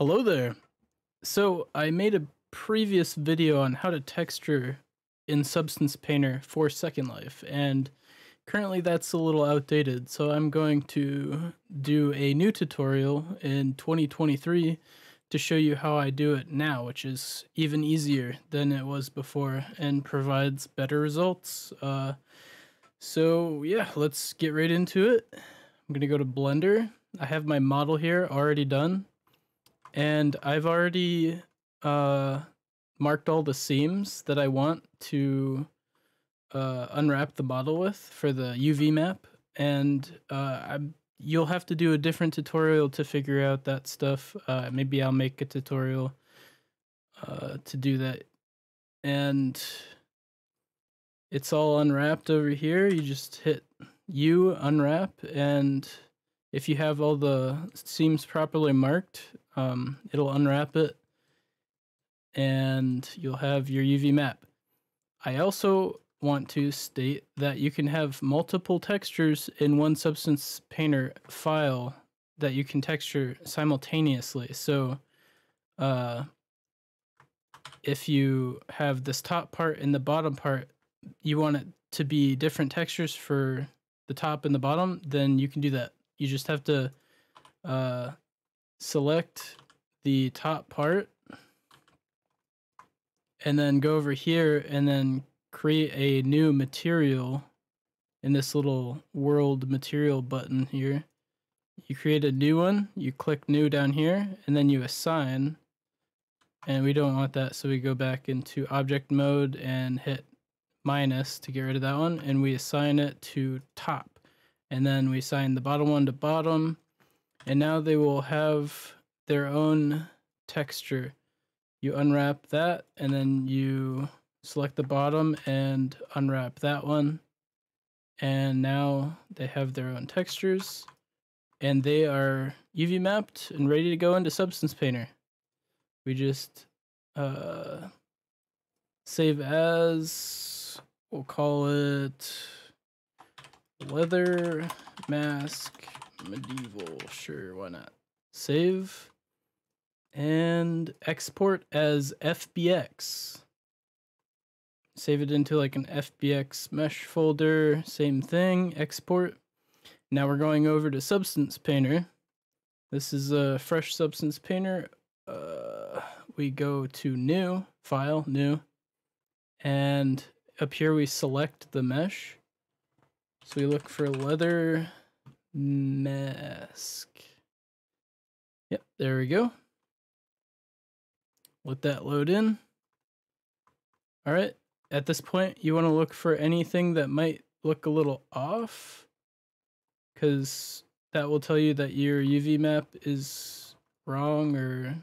Hello there. So I made a previous video on how to texture in Substance Painter for Second Life, and currently that's a little outdated, so I'm going to do a new tutorial in 2023 to show you how I do it now, which is even easier than it was before and provides better results. Uh, so yeah, let's get right into it. I'm gonna go to Blender. I have my model here already done. And I've already uh, marked all the seams that I want to uh, unwrap the model with for the UV map. And uh, you'll have to do a different tutorial to figure out that stuff. Uh, maybe I'll make a tutorial uh, to do that. And it's all unwrapped over here. You just hit U, unwrap, and if you have all the seams properly marked, um, it'll unwrap it and you'll have your UV map. I also want to state that you can have multiple textures in one Substance Painter file that you can texture simultaneously. So uh, if you have this top part and the bottom part, you want it to be different textures for the top and the bottom, then you can do that. You just have to uh, select the top part and then go over here and then create a new material in this little world material button here. You create a new one, you click new down here, and then you assign. And we don't want that, so we go back into object mode and hit minus to get rid of that one, and we assign it to top. And then we assign the bottom one to bottom, and now they will have their own texture. You unwrap that and then you select the bottom and unwrap that one. And now they have their own textures and they are UV mapped and ready to go into Substance Painter. We just uh, save as, we'll call it leather mask medieval. Sure, why not? Save and export as FBX. Save it into like an FBX mesh folder, same thing, export. Now we're going over to Substance Painter. This is a fresh Substance Painter. Uh, we go to New, File, New, and up here we select the mesh. So we look for leather mask. Yep, there we go. Let that load in. All right. At this point, you want to look for anything that might look a little off because that will tell you that your UV map is wrong or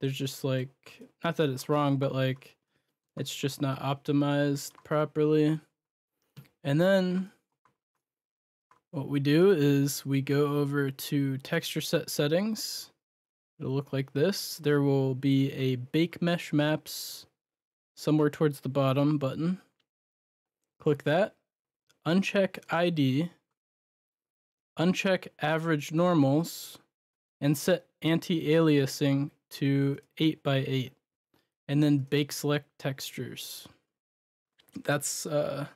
there's just like, not that it's wrong, but like it's just not optimized properly. And then what we do is we go over to texture set settings It'll look like this. There will be a Bake Mesh Maps somewhere towards the bottom button. Click that. Uncheck ID. Uncheck Average Normals. And set anti-aliasing to 8 by 8 And then Bake Select Textures. That's, uh,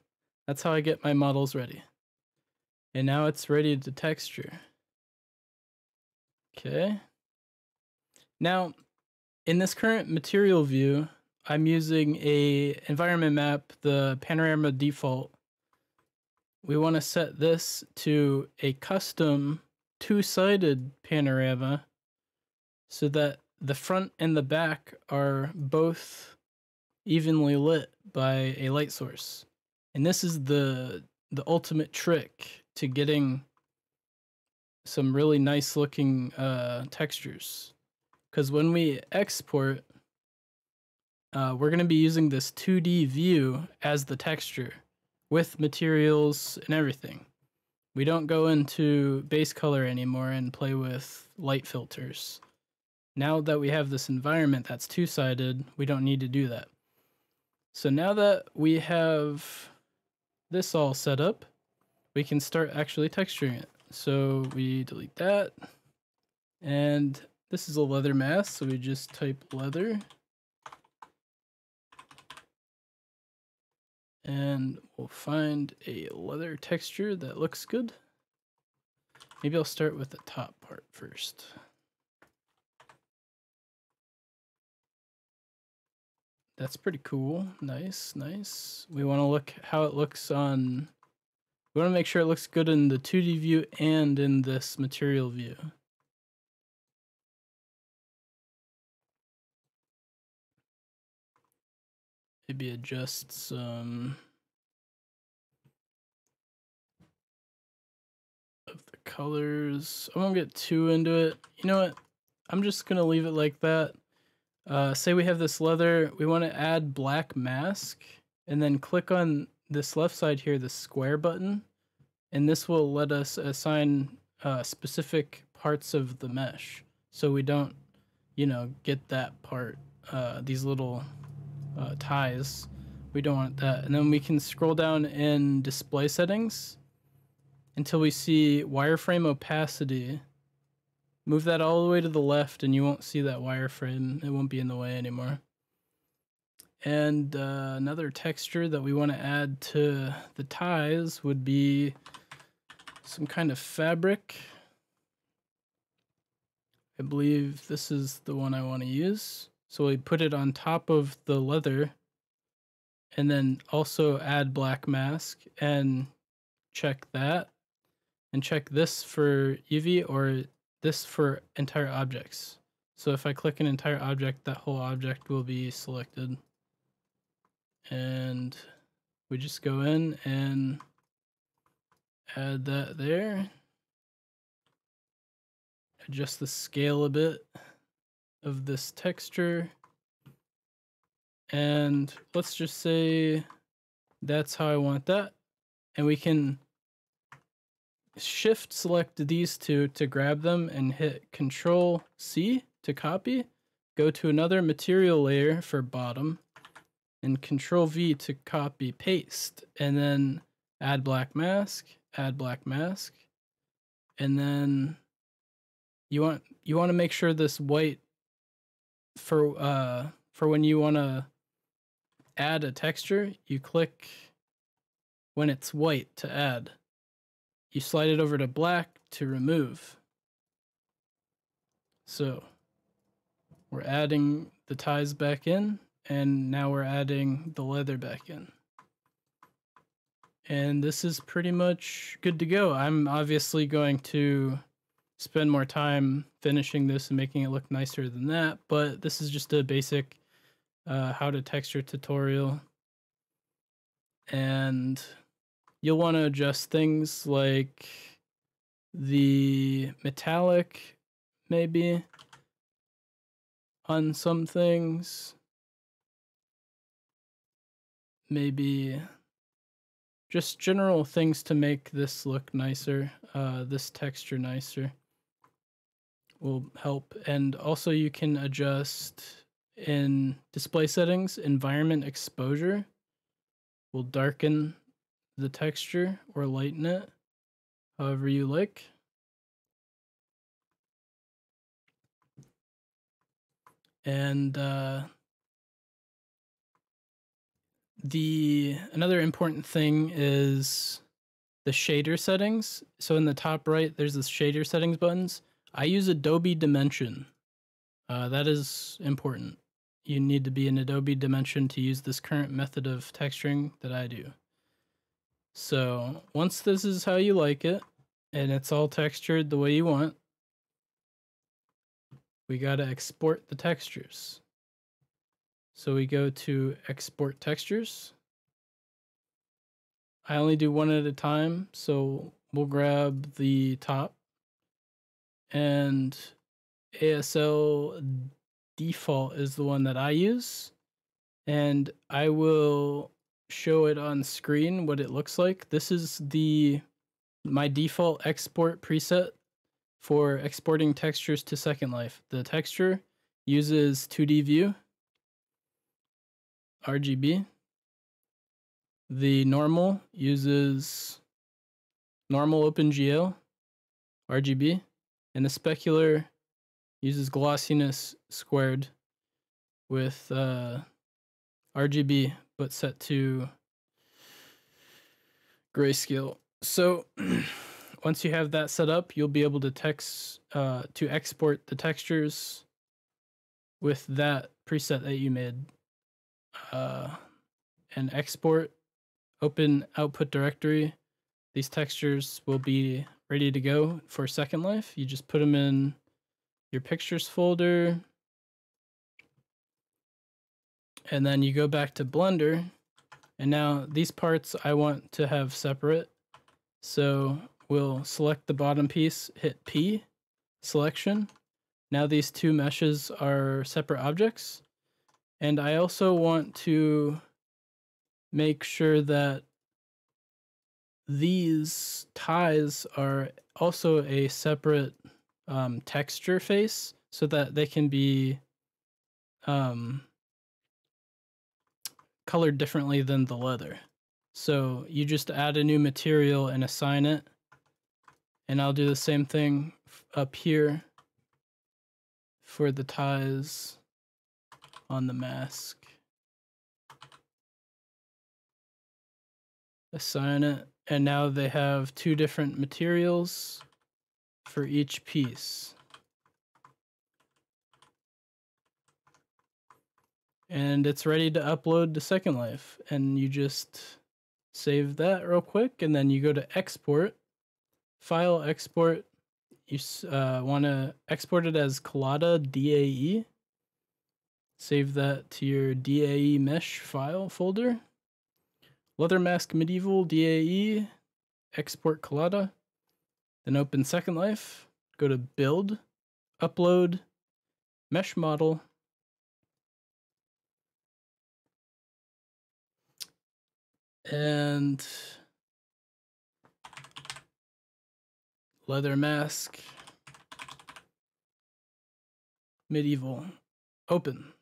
that's how I get my models ready. And now it's ready to texture. Okay. Now, in this current material view, I'm using a environment map, the panorama default. We want to set this to a custom two-sided panorama so that the front and the back are both evenly lit by a light source. And this is the the ultimate trick to getting some really nice looking uh, textures. Because when we export, uh, we're going to be using this 2D view as the texture with materials and everything. We don't go into base color anymore and play with light filters. Now that we have this environment that's two-sided, we don't need to do that. So now that we have this all set up, we can start actually texturing it. So we delete that. And this is a leather mask, so we just type leather. And we'll find a leather texture that looks good. Maybe I'll start with the top part first. That's pretty cool. Nice, nice. We want to look how it looks on... We want to make sure it looks good in the 2D view and in this material view. Maybe adjust some of the colors. I won't get too into it. You know what? I'm just going to leave it like that. Uh, say we have this leather, we want to add black mask, and then click on this left side here, the square button, and this will let us assign uh, specific parts of the mesh, so we don't, you know, get that part, uh, these little uh, ties. We don't want that. And then we can scroll down in display settings until we see wireframe opacity Move that all the way to the left and you won't see that wireframe. It won't be in the way anymore. And uh, another texture that we want to add to the ties would be some kind of fabric. I believe this is the one I want to use. So we put it on top of the leather and then also add black mask and check that and check this for UV or this for entire objects. So if I click an entire object, that whole object will be selected. And we just go in and add that there. Adjust the scale a bit of this texture. And let's just say that's how I want that. And we can shift select these two to grab them and hit control C to copy. Go to another material layer for bottom and control V to copy paste and then add black mask, add black mask. And then you want you want to make sure this white for uh for when you want to add a texture, you click when it's white to add you slide it over to black to remove. So we're adding the ties back in and now we're adding the leather back in. And this is pretty much good to go. I'm obviously going to spend more time finishing this and making it look nicer than that, but this is just a basic uh, how to texture tutorial. And you'll want to adjust things like the metallic maybe on some things maybe just general things to make this look nicer uh, this texture nicer will help and also you can adjust in display settings environment exposure will darken the texture or lighten it however you like. And uh, the another important thing is the shader settings. So in the top right, there's the shader settings buttons. I use Adobe Dimension. Uh, that is important. You need to be in Adobe Dimension to use this current method of texturing that I do. So once this is how you like it, and it's all textured the way you want, we got to export the textures. So we go to export textures. I only do one at a time, so we'll grab the top and ASL default is the one that I use. And I will show it on screen what it looks like. This is the my default export preset for exporting textures to Second Life. The texture uses 2D view, RGB. The normal uses normal OpenGL, RGB, and the specular uses glossiness squared with uh, RGB, but set to grayscale. So once you have that set up, you'll be able to text uh, to export the textures with that preset that you made. Uh, and export, open output directory. These textures will be ready to go for Second Life. You just put them in your pictures folder. And then you go back to Blender. And now these parts I want to have separate. So we'll select the bottom piece, hit P, selection. Now these two meshes are separate objects. And I also want to make sure that these ties are also a separate um, texture face so that they can be um, colored differently than the leather. So you just add a new material and assign it. And I'll do the same thing up here for the ties on the mask. Assign it and now they have two different materials for each piece. And it's ready to upload to Second Life. And you just save that real quick, and then you go to export, file export. You uh, want to export it as Collada DAE. Save that to your DAE mesh file folder. Leather Mask Medieval DAE, export Collada, then open Second Life, go to Build, Upload, Mesh Model, and Leather Mask Medieval, open.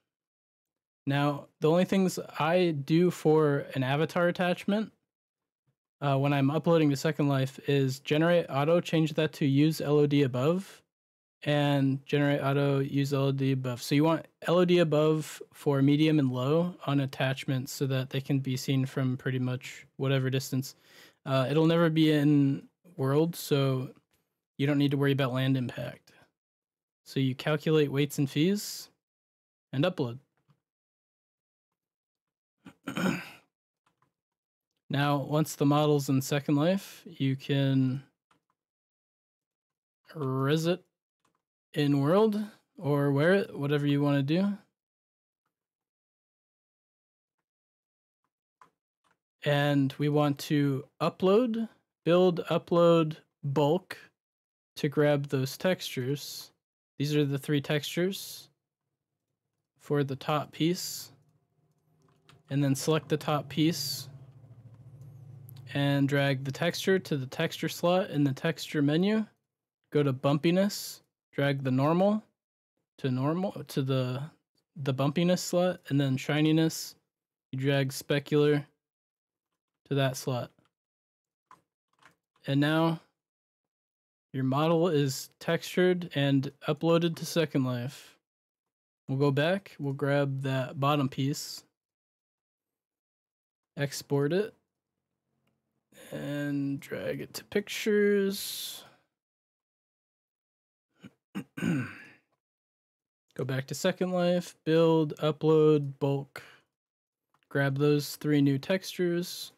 Now, the only things I do for an avatar attachment uh, when I'm uploading to Second Life is generate auto, change that to use LOD above, and generate auto, use LOD above. So you want LOD above for medium and low on attachments so that they can be seen from pretty much whatever distance. Uh, it'll never be in world, so you don't need to worry about land impact. So you calculate weights and fees and upload. now, once the model's in Second Life, you can res it in world or wear it, whatever you want to do. And we want to upload, build, upload, bulk to grab those textures. These are the three textures for the top piece and then select the top piece and drag the texture to the texture slot in the texture menu. Go to bumpiness, drag the normal to normal to the the bumpiness slot and then shininess you drag specular to that slot. And now your model is textured and uploaded to Second Life. We'll go back, we'll grab that bottom piece export it and drag it to pictures. Go back to Second Life, build, upload, bulk. Grab those three new textures.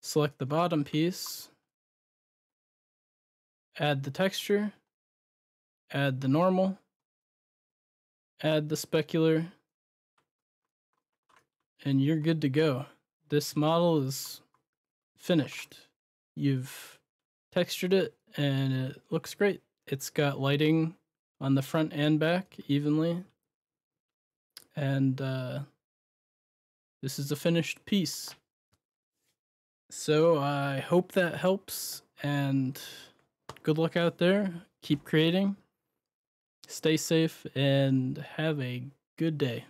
Select the bottom piece. Add the texture. Add the normal. Add the specular and you're good to go. This model is finished. You've textured it and it looks great. It's got lighting on the front and back evenly. And uh, this is a finished piece. So I hope that helps and good luck out there. Keep creating, stay safe, and have a good day.